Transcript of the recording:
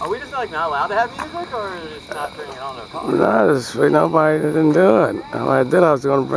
Are we just like not allowed to have music, or just not turning it on to a car? No, just, nobody didn't do it. If I did, I was going to bring.